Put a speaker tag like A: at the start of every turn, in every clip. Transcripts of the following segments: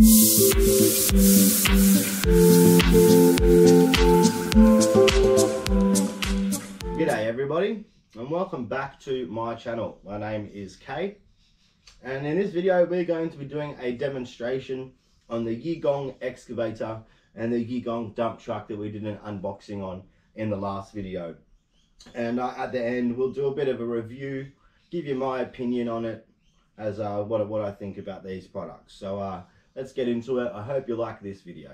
A: G'day everybody and welcome back to my channel. My name is Kae and in this video we're going to be doing a demonstration on the Yi Gong excavator and the Yi Gong dump truck that we did an unboxing on in the last video. And uh, at the end we'll do a bit of a review, give you my opinion on it as uh, what, what I think about these products. So uh, let's get into it. I hope you like this video.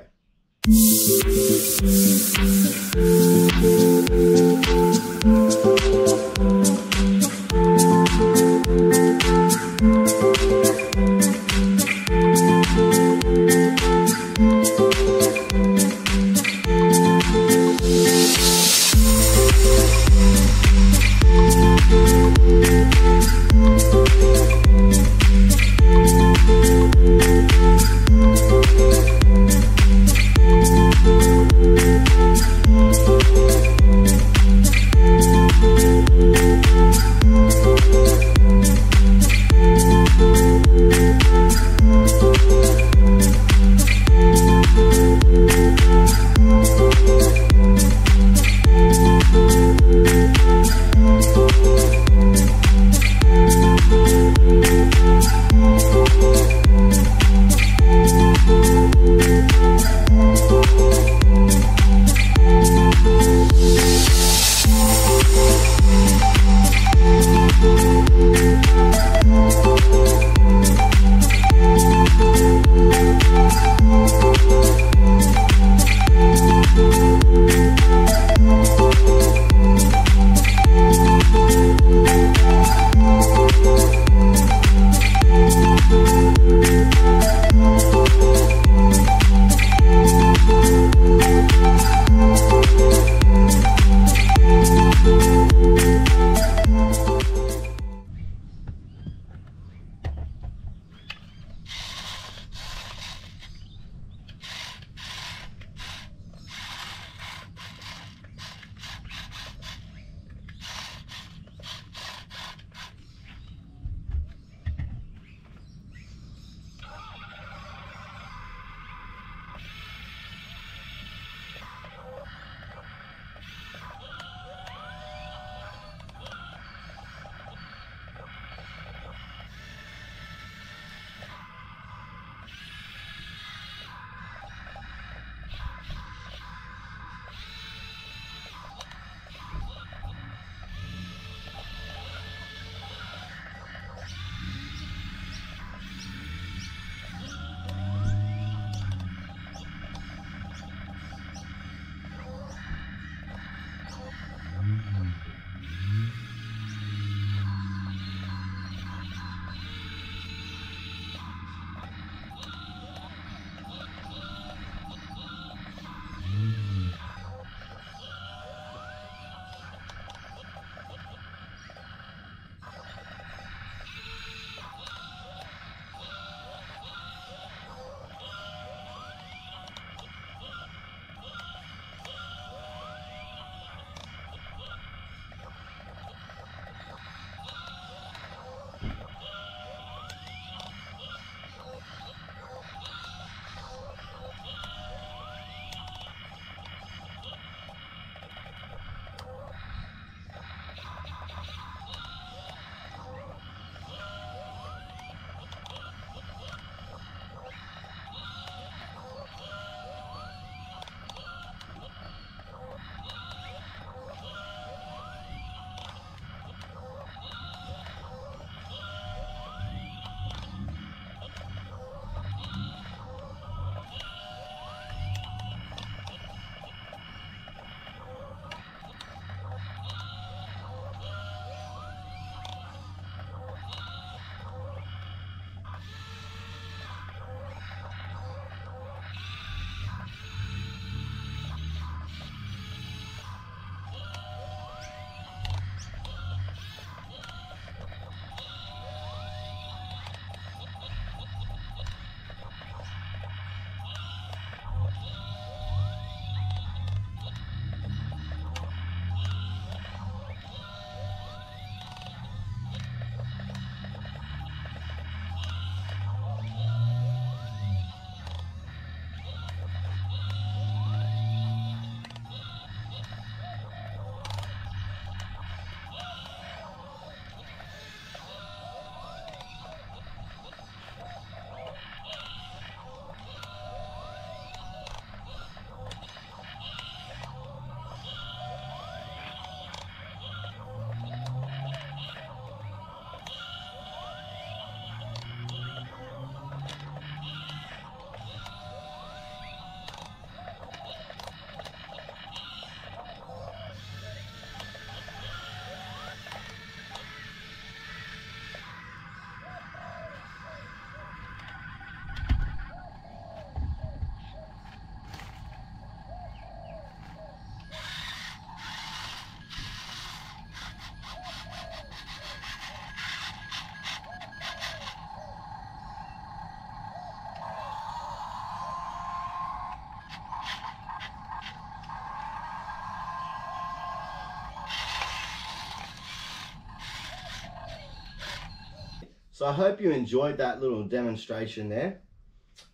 A: So I hope you enjoyed that little demonstration there.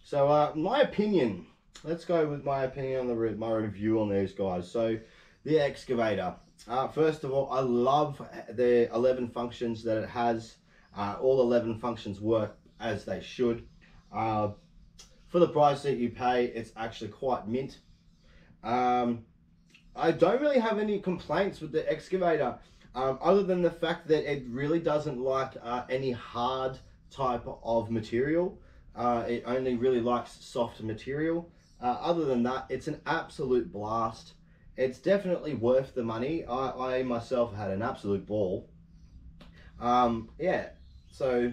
A: So uh, my opinion, let's go with my opinion on the re my review on these guys. So the excavator. Uh, first of all, I love the 11 functions that it has. Uh, all 11 functions work as they should. Uh, for the price that you pay, it's actually quite mint. Um, I don't really have any complaints with the excavator, um, other than the fact that it really doesn't like uh, any hard type of material. Uh, it only really likes soft material. Uh, other than that, it's an absolute blast. It's definitely worth the money. I, I myself had an absolute ball. Um, yeah, so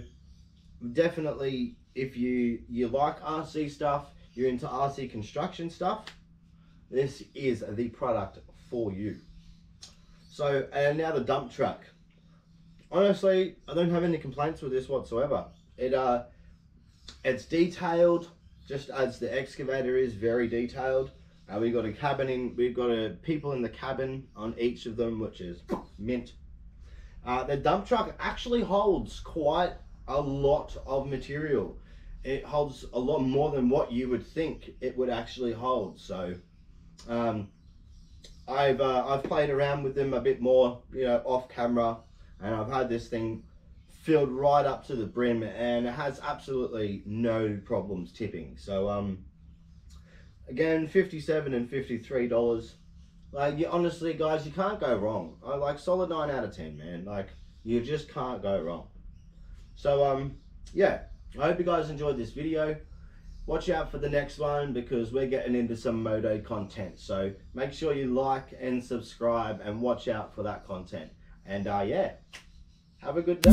A: definitely if you, you like RC stuff, you're into RC construction stuff, this is the product for you. So, and now the dump truck. Honestly, I don't have any complaints with this whatsoever. It uh, it's detailed, just as the excavator is very detailed. Uh, we've got a cabin in, we've got a people in the cabin on each of them, which is mint. Uh, the dump truck actually holds quite a lot of material. It holds a lot more than what you would think it would actually hold. So, um, I've uh, I've played around with them a bit more, you know, off camera, and I've had this thing filled right up to the brim, and it has absolutely no problems tipping. So um, again, fifty-seven and fifty-three dollars. Like, you, honestly, guys, you can't go wrong. I like solid nine out of ten, man. Like, you just can't go wrong. So um, yeah, I hope you guys enjoyed this video watch out for the next one because we're getting into some Moto content. So make sure you like and subscribe and watch out for that content. And uh, yeah, have a good day.